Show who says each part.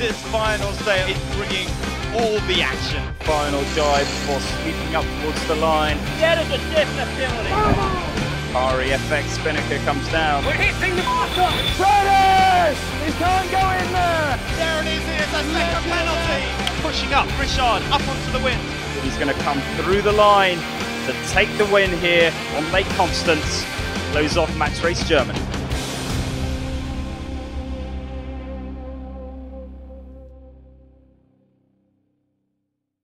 Speaker 1: this final day is bringing all the action.
Speaker 2: Final dive before sweeping up towards the line.
Speaker 3: That is a definite penalty.
Speaker 2: REFX Spinnaker comes down.
Speaker 3: We're hitting the bottom.
Speaker 4: Curtis! He can't go in there!
Speaker 1: There it is, it's a second penalty. Pushing up, Richard up onto the wind.
Speaker 2: He's going to come through the line to take the win here on Lake Constance. Close off Match Race Germany.